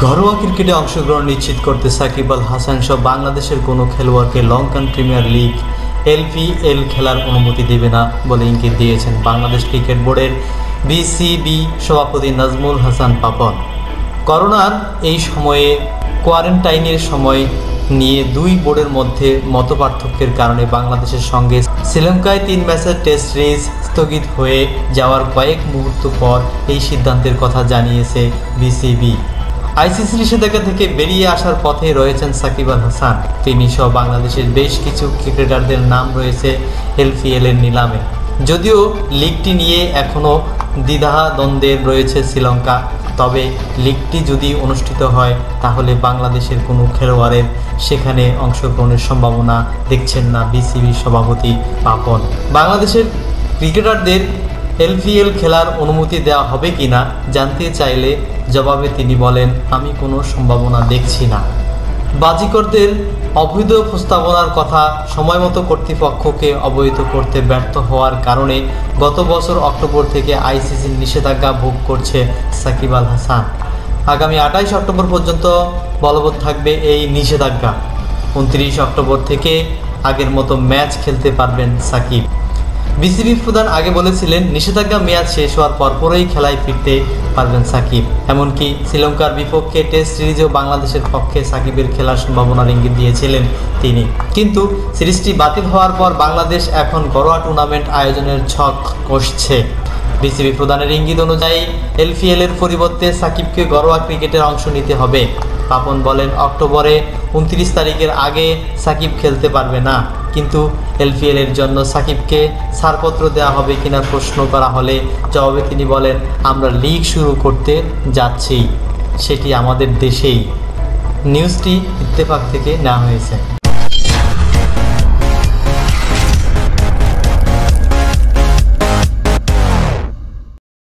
ঘরোয়া ক্রিকেটে অংশগ্রহণ নিশ্চিত করতে সাকিব আল হাসান সহ বাংলাদেশের কোনো খেলোয়াড়কে লঙ্কান প্রিমিয়ার লিগ এলপিএল খেলার অনুমতি দেবে না বলে ইঙ্গিত দিয়েছেন বাংলাদেশ ক্রিকেট বোর্ডের বিসিবি সভাপতি নাজমুল হাসান পাপন। করোনার এই সময়ে, কোয়ারেন্টাইনের সময় নিয়ে দুই বোর্ডের মধ্যে মতপার্থক্যের কারণে বাংলাদেশের সঙ্গে শ্রীলঙ্কায় তিন ম্যাচের টেস্ট সিরিজ স্থগিত হয়ে যাওয়ার কয়েক মুহূর্ত পর এই সিদ্ধান্তের কথা জানিয়েছে বিসিবি আইসিসি নিষেধাজ্ঞা থেকে বেরিয়ে আসার পথে রয়েছেন সাকিব আল হাসান। তিনি সহ বাংলাদেশের বেশ কিছু ক্রিকেটারদের নাম রয়েছে এলপিএল এর নিলামে। যদিও লিগটি নিয়ে এখনও দ্বিধাদ্বন্দ্বের রয়েছে শ্রীলঙ্কা, তবে লিগটি যদি অনুষ্ঠিত হয়, তাহলে বাংলাদেশের কোনো খেলোয়াড়ের সেখানে অংশগ্রহণের সম্ভাবনা দেখছেন না বিসিবি সভাপতি পাপন। বাংলাদেশের ক্রিকেটারদের এলপিএল খেলার অনুমতি দেওয়া হবে কিনা জানতে চাইলে জবাবে তিনি বলেন, আমি কোনো সম্ভাবনা দেখছি না। বাজিকরদের অবৈধ প্রস্তাবনার কথা সময়মতো কর্তৃপক্ষকে অবহিত করতে ব্যর্থ হওয়ার কারণে গত বছর অক্টোবর থেকে আইসিসির নিষেধাজ্ঞা ভোগ করছে সাকিব আল হাসান। আগামী আঠাইশ অক্টোবর পর্যন্ত বলবৎ থাকবে এই নিষেধাজ্ঞা। উনত্রিশ অক্টোবর থেকে আগের মতো ম্যাচ খেলতে পারবেন সাকিব। বিসিবি প্রধান আগে বলেছিলেন, নিষেধাজ্ঞা মেয়াদ শেষ হওয়ার পরপরই খেলায় ফিরতে পারবেন সাকিব। এমনকি শ্রীলঙ্কার বিপক্ষে টেস্ট সিরিজেও বাংলাদেশের পক্ষে সাকিবের খেলার সম্ভাবনার ইঙ্গিত দিয়েছিলেন তিনি। কিন্তু সিরিজটি বাতিল হওয়ার পর বাংলাদেশ এখন ঘরোয়া টুর্নামেন্ট আয়োজনের ছক কষছে। বিসিবি প্রধানের ইঙ্গিত অনুযায়ী এলপিএল এর পরিবর্তে সাকিবকে ঘরোয়া ক্রিকেটের অংশ নিতে হবে। পাপন বলেন, অক্টোবরে উনত্রিশ তারিখের আগে সাকিব খেলতে পারবে না। কিন্তু এলপিএল এর জন্য সাকিবকে ছাড়পত্র দেওয়া হবে কিনা প্রশ্ন করা হলে জবাবে তিনি বলেন, আমরা লিগ শুরু করতে যাচ্ছি। সেটি আমাদের দেশেই। নিউজটি ইত্তেফাক থেকে নেওয়া হয়েছে।